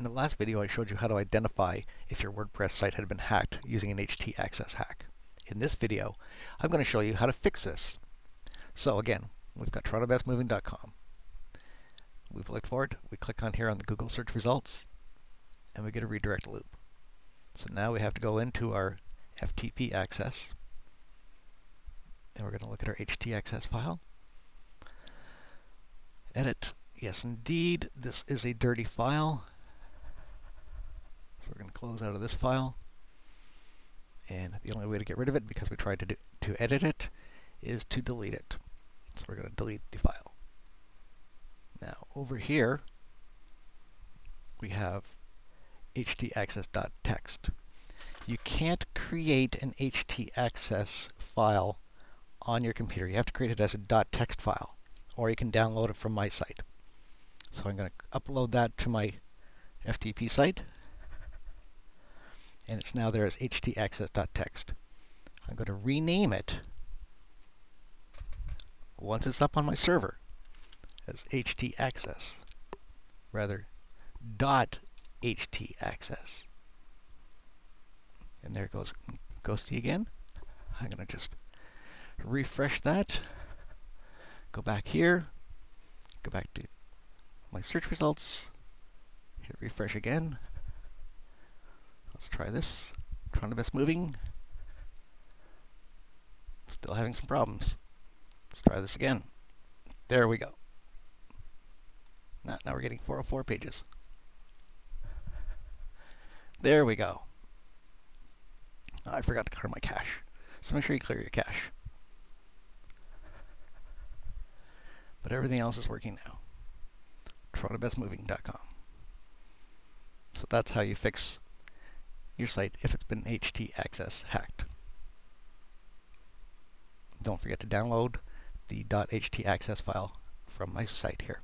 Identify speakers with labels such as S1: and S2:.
S1: In the last video I showed you how to identify if your WordPress site had been hacked using an htaccess hack. In this video I'm going to show you how to fix this. So again, we've got torontobestmoving.com. We've looked for it, we click on here on the Google search results, and we get a redirect loop. So now we have to go into our FTP access, and we're going to look at our htaccess file. Edit. Yes, indeed, this is a dirty file. So we're going to close out of this file. And the only way to get rid of it, because we tried to, do, to edit it, is to delete it. So we're going to delete the file. Now, over here, we have htaccess.txt. You can't create an htaccess file on your computer. You have to create it as a .text file, or you can download it from my site. So I'm going to upload that to my FTP site and it's now there as htaccess.txt. I'm going to rename it once it's up on my server as htaccess, rather dot htaccess. And there it goes, ghosty again. I'm going to just refresh that, go back here, go back to my search results, hit refresh again, Let's try this. Best moving. Still having some problems. Let's try this again. There we go. Now, now we're getting 404 pages. There we go. Oh, I forgot to clear my cache. So make sure you clear your cache. But everything else is working now. TorontoBestMoving.com. So that's how you fix your site if it's been htaccess hacked. Don't forget to download the .htaccess file from my site here.